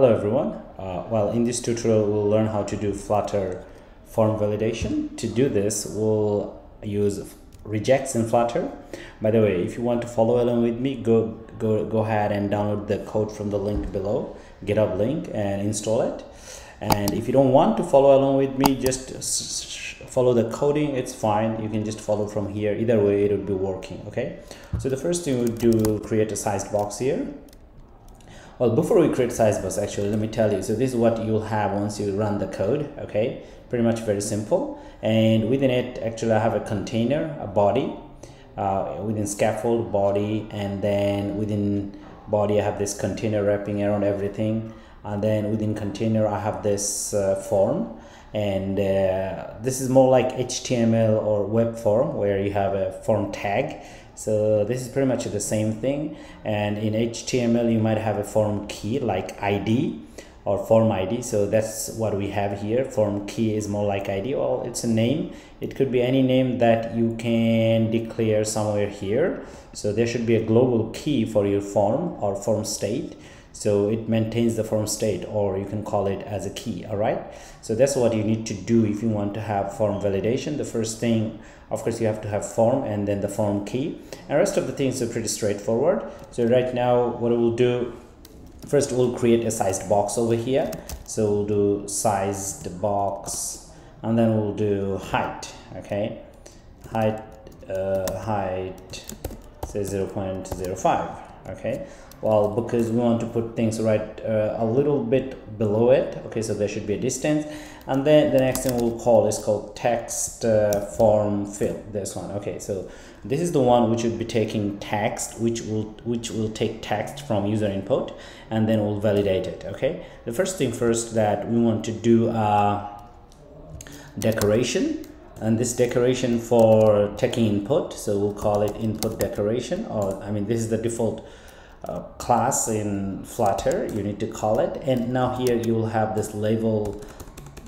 Hello everyone. Uh, well, in this tutorial, we'll learn how to do Flutter form validation. To do this, we'll use regex in Flutter. By the way, if you want to follow along with me, go go go ahead and download the code from the link below, GitHub link, and install it. And if you don't want to follow along with me, just follow the coding. It's fine. You can just follow from here. Either way, it will be working. Okay. So the first thing we'll do, we'll create a sized box here well before we create sized box actually let me tell you. So this is what you'll have once you run the code okay? Pretty much very simple. And within it actually i have a container a body uh, within scaffold body and then within body i have this container wrapping around everything. And then within container i have this uh, form. And uh, this is more like html or web form where you have a form tag so this is pretty much the same thing. And in html you might have a form key like id or form id so that's what we have here. Form key is more like id well it's a name. It could be any name that you can declare somewhere here. So there should be a global key for your form or form state so it maintains the form state or you can call it as a key all right? So that's what you need to do if you want to have form validation. The first thing of course you have to have form and then the form key. And rest of the things are pretty straightforward. So right now what we'll do first we'll create a sized box over here. So we'll do sized box and then we'll do height okay? Height uh, height say 0 0.05 okay well because we want to put things right uh, a little bit below it okay so there should be a distance. And then the next thing we'll call is called text uh, form field this one okay so this is the one which will be taking text which will which will take text from user input and then we'll validate it okay? The first thing first that we want to do a decoration and this decoration for taking input so we'll call it input decoration or i mean this is the default uh, class in Flutter you need to call it. And now here you will have this label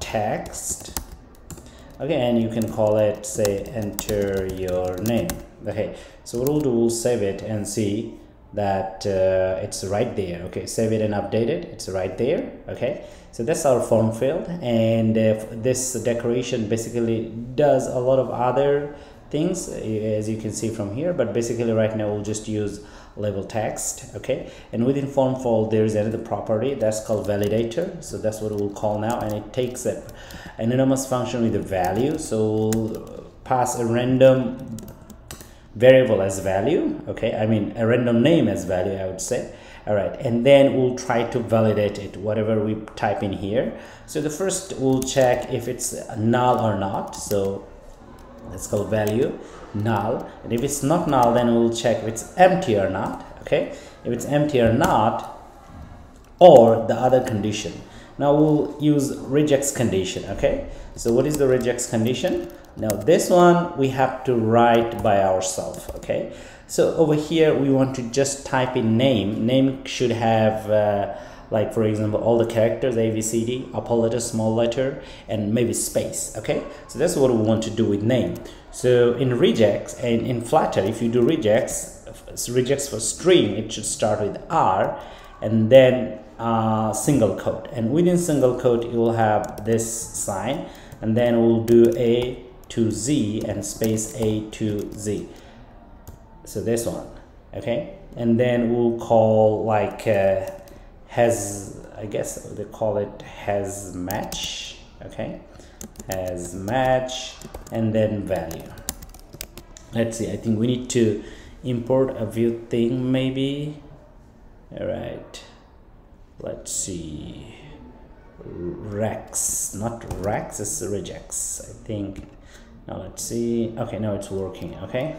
text. Okay and you can call it say enter your name. Okay so what we'll do we'll save it and see that uh, it's right there. Okay save it and update it. It's right there. Okay so that's our form field. And this decoration basically does a lot of other things as you can see from here but basically right now we'll just use label text okay? And within form field there is another property that's called validator. So that's what we'll call now and it takes an anonymous function with a value. So we'll pass a random variable as value okay? I mean a random name as value i would say. All right and then we'll try to validate it whatever we type in here. So the first we'll check if it's null or not. So let's call value null. And if it's not null then we'll check if it's empty or not okay? If it's empty or not or the other condition. Now we'll use regex condition okay? So what is the regex condition? Now this one we have to write by ourselves okay? So over here we want to just type in name. Name should have uh, like for example all the characters a b c d letter small letter and maybe space okay? So that's what we want to do with name. So in regex and in flutter if you do regex regex for string it should start with r and then uh, single quote and within single quote you will have this sign and then we'll do a to z and space a to z. So this one okay? And then we'll call like uh, has I guess they call it has match okay? Has match and then value. Let's see I think we need to import a view thing maybe. All right let's see. Rex not rex it's regex I think. Now let's see okay now it's working okay?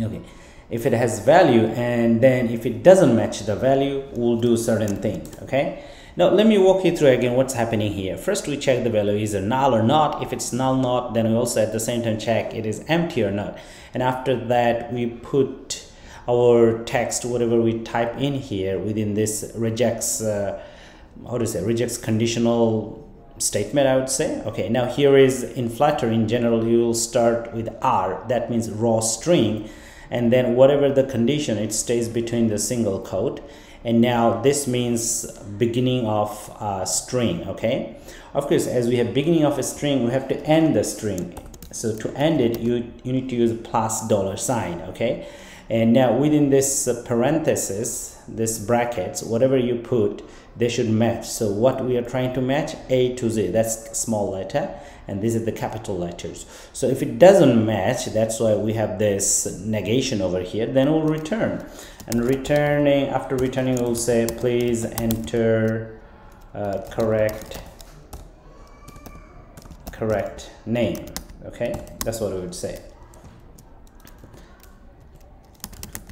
Okay if it has value and then if it doesn't match the value we'll do certain thing okay? Now let me walk you through again what's happening here. First we check the value is null or not? If it's null not then we also at the same time check it is empty or not. And after that we put our text whatever we type in here within this regex uh, how to say regex conditional statement i would say. Okay now here is in flutter in general you will start with r. That means raw string and then whatever the condition it stays between the single quote and now this means beginning of a string okay? Of course as we have beginning of a string we have to end the string. So to end it you you need to use plus dollar sign okay? And now within this parenthesis this brackets whatever you put they should match. So what we are trying to match a to z that's small letter and these are the capital letters. So if it doesn't match that's why we have this negation over here then we'll return. And returning after returning we'll say please enter uh, correct correct name. Okay? That's what we would say.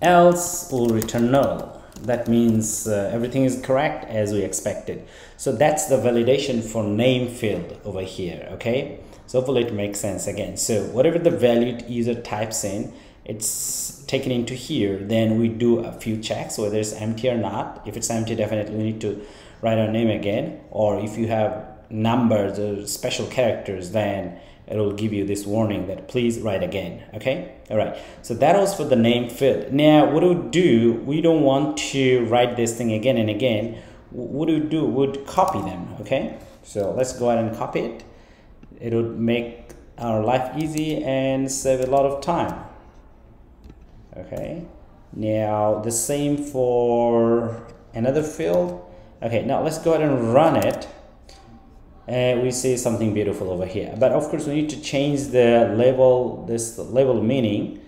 Else we'll return null that means uh, everything is correct as we expected. So that's the validation for name field over here okay? So hopefully it makes sense again. So whatever the value user types in it's taken into here. Then we do a few checks whether it's empty or not. If it's empty definitely we need to write our name again. Or if you have numbers or special characters then it will give you this warning that please write again okay? All right. So that was for the name field. Now what do we do? We don't want to write this thing again and again. What do we do? Would copy them okay? So let's go ahead and copy it. It would make our life easy and save a lot of time okay? Now the same for another field. Okay now let's go ahead and run it and we see something beautiful over here. But of course we need to change the level this level meaning.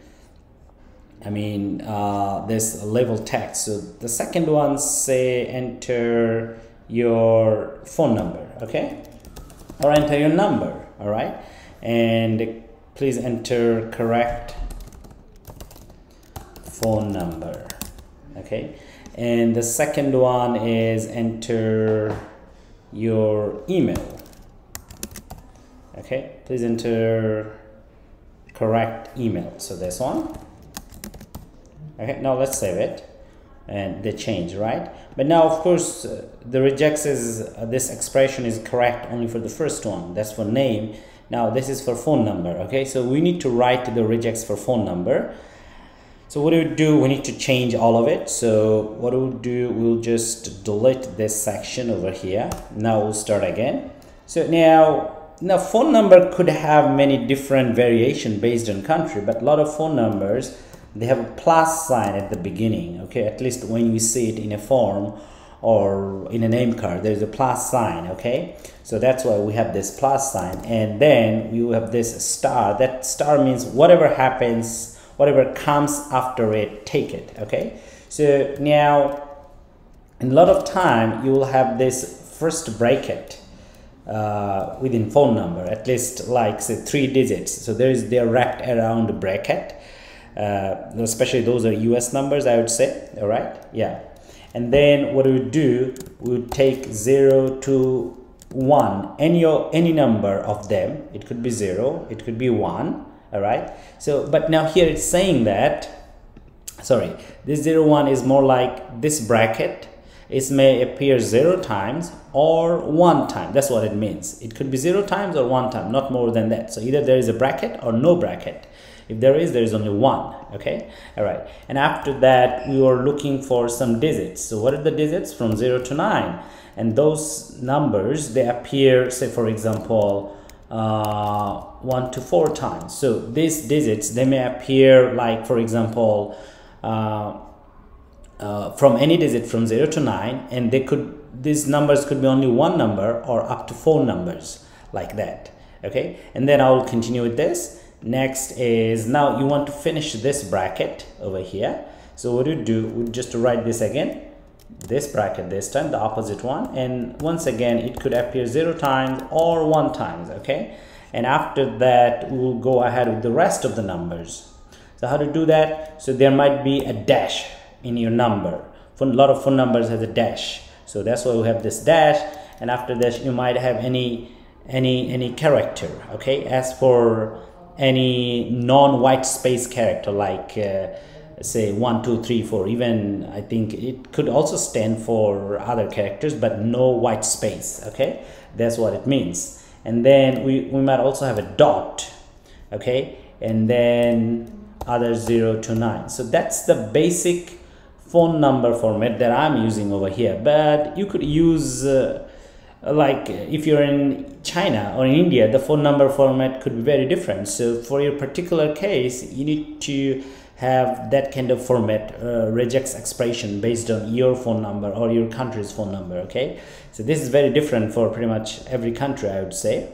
I mean uh, this level text. So the second one say enter your phone number okay? Or enter your number all right? And please enter correct phone number okay? And the second one is enter your email. Okay please enter correct email. So this one. Okay now let's save it. And they change right? But now of course uh, the regex is uh, this expression is correct only for the first one. That's for name. Now this is for phone number okay? So we need to write the regex for phone number so what do we do? We need to change all of it. So what do we'll do we'll just delete this section over here. Now we'll start again. So now now phone number could have many different variation based on country but a lot of phone numbers they have a plus sign at the beginning okay? At least when you see it in a form or in a name card there's a plus sign okay? So that's why we have this plus sign. And then you have this star. That star means whatever happens whatever comes after it take it okay? So now in a lot of time you will have this first bracket uh, within phone number at least like say three digits. So there is they're wrapped around the bracket uh, especially those are US numbers I would say all right? Yeah. And then what we do we would take 0 to 1 any any number of them. It could be 0 it could be 1 all right so but now here it's saying that sorry this zero one is more like this bracket. It may appear zero times or one time. That's what it means. It could be zero times or one time not more than that. So either there is a bracket or no bracket. If there is there is only one okay? All right and after that we are looking for some digits. So what are the digits? From 0 to 9 and those numbers they appear say for example uh, one to four times. So these digits, they may appear like, for example, uh, uh, from any digit from 0 to 9 and they could these numbers could be only one number or up to four numbers like that okay? And then I will continue with this. Next is now you want to finish this bracket over here. So what do you do? We just to write this again this bracket this time the opposite one and once again it could appear zero times or one times okay? And after that we will go ahead with the rest of the numbers. So how to do that? So there might be a dash in your number. A lot of phone numbers has a dash. So that's why we have this dash and after that you might have any any any character okay? As for any non-white space character like uh, say one two three four even i think it could also stand for other characters but no white space okay? That's what it means. And then we, we might also have a dot okay? And then other 0 to 9 so that's the basic phone number format that I'm using over here. But you could use uh, like if you're in China or in India the phone number format could be very different. So for your particular case you need to have that kind of format uh, regex expression based on your phone number or your country's phone number okay? So this is very different for pretty much every country I would say.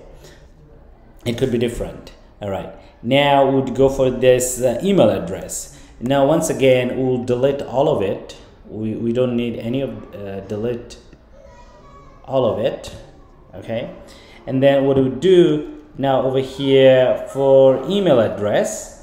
It could be different all right now we would go for this uh, email address. Now once again we'll delete all of it. We, we don't need any of uh, delete all of it okay? And then what we do now over here for email address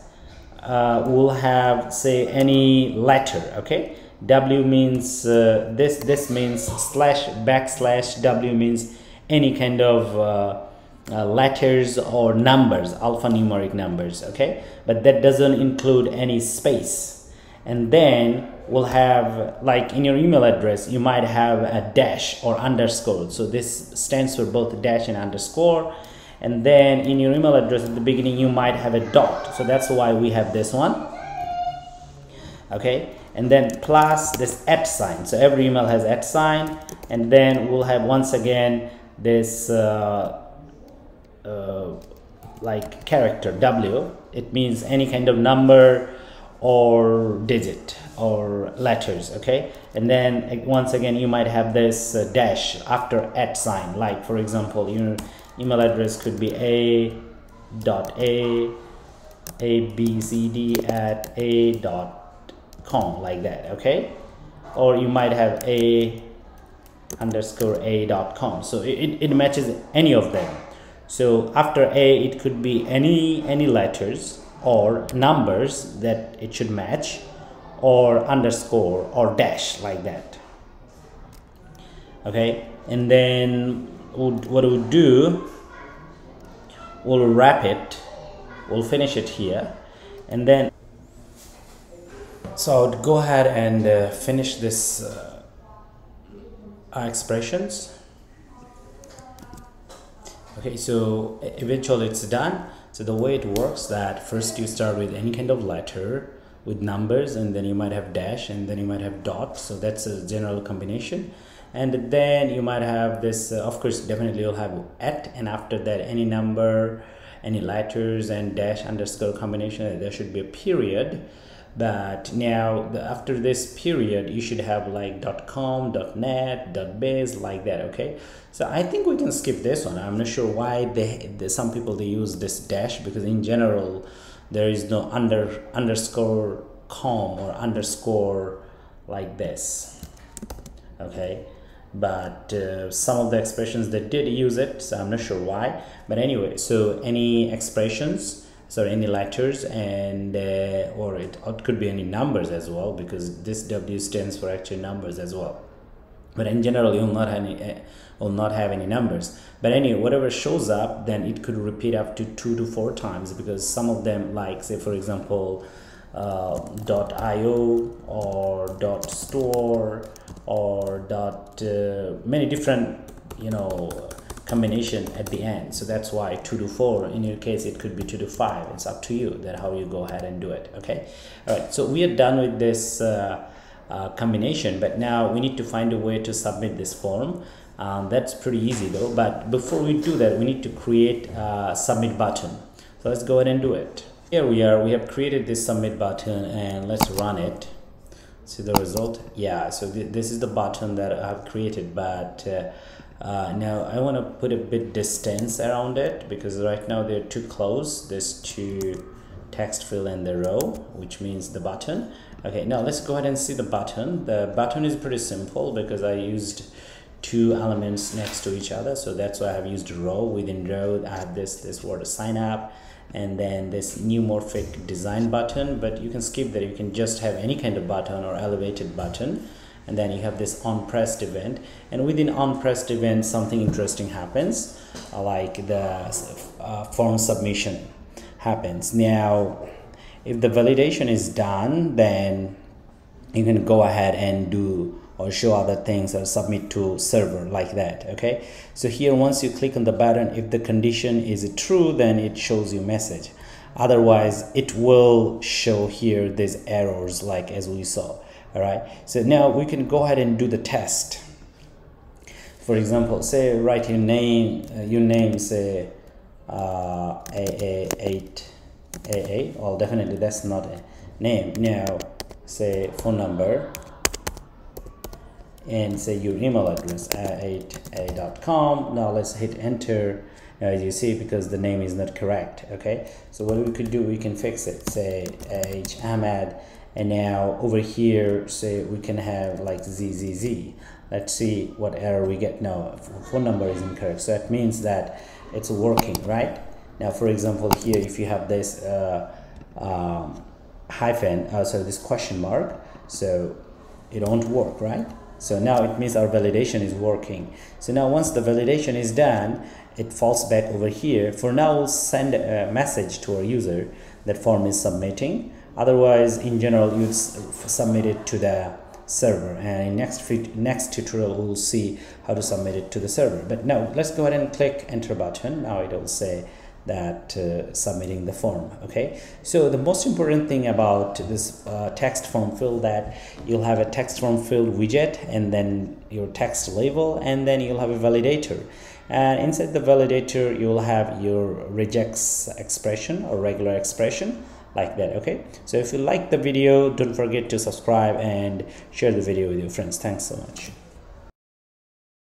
uh, we'll have say any letter okay? W means uh, this this means slash backslash w means any kind of uh, uh, letters or numbers alphanumeric numbers okay? But that doesn't include any space. And then we'll have like in your email address you might have a dash or underscore. So this stands for both dash and underscore and then in your email address at the beginning you might have a dot. So that's why we have this one. Okay? And then plus this at sign. So every email has at sign. And then we'll have once again this uh, uh, like character w. It means any kind of number or digit or letters okay? And then once again you might have this uh, dash after at sign. Like for example your email address could be a dot a a b c d at a dot com like that okay? Or you might have a underscore a dot com. So it, it matches any of them. So after a it could be any any letters or numbers that it should match or underscore or dash like that. Okay? And then what we'll do we'll wrap it we'll finish it here and then so I'll go ahead and uh, finish this uh, expressions. Okay so eventually it's done. So the way it works that first you start with any kind of letter with numbers and then you might have dash and then you might have dot. So that's a general combination and then you might have this uh, of course definitely you'll have at and after that any number any letters and dash underscore combination there should be a period. But now the, after this period you should have like com net biz like that okay? So i think we can skip this one. I'm not sure why they, they some people they use this dash because in general there is no under underscore com or underscore like this okay but uh, some of the expressions that did use it so i'm not sure why but anyway so any expressions so any letters and uh, or it, it could be any numbers as well because this w stands for actually numbers as well. But in general you will not have any uh, will not have any numbers. But anyway whatever shows up then it could repeat up to two to four times because some of them like say for example uh, .io or dot .store or dot uh, many different you know combination at the end. So that's why 2 to 4 in your case it could be 2 to 5 it's up to you that how you go ahead and do it okay? All right so we are done with this uh, uh, combination but now we need to find a way to submit this form. Um, that's pretty easy though but before we do that we need to create a submit button. So let's go ahead and do it. Here we are. We have created this submit button and let's run it see the result? Yeah so th this is the button that i have created but uh, uh, now I want to put a bit distance around it because right now they're too close this two text field in the row which means the button. Okay now let's go ahead and see the button. The button is pretty simple because I used two elements next to each other so that's why I have used a row within row I have this this word sign up and then this neumorphic design button but you can skip that. You can just have any kind of button or elevated button and then you have this on pressed event. And within on pressed event something interesting happens uh, like the uh, form submission happens. Now if the validation is done then you can go ahead and do or show other things or submit to server like that okay? So here once you click on the button if the condition is true then it shows you message. Otherwise it will show here these errors like as we saw all right? So now we can go ahead and do the test. For example say write your name uh, your name say uh, AA8 AA well definitely that's not a name. Now say phone number and say your email address a8a.com now let's hit enter as you see because the name is not correct okay? So what we could do we can fix it. Say h ahmed and now over here say we can have like zzz let's see what error we get. Now phone number is incorrect. So that means that it's working right? Now for example here if you have this uh, um, hyphen uh, so this question mark so it won't work right so now it means our validation is working. So now once the validation is done it falls back over here. For now we'll send a message to our user that form is submitting. Otherwise in general you submit it to the server. And in next next tutorial we'll see how to submit it to the server. But now let's go ahead and click enter button. Now it will say that uh, submitting the form okay? So the most important thing about this uh, text form field that you'll have a text form field widget and then your text label and then you'll have a validator. And inside the validator you'll have your regex expression or regular expression like that okay? So if you like the video don't forget to subscribe and share the video with your friends. Thanks so much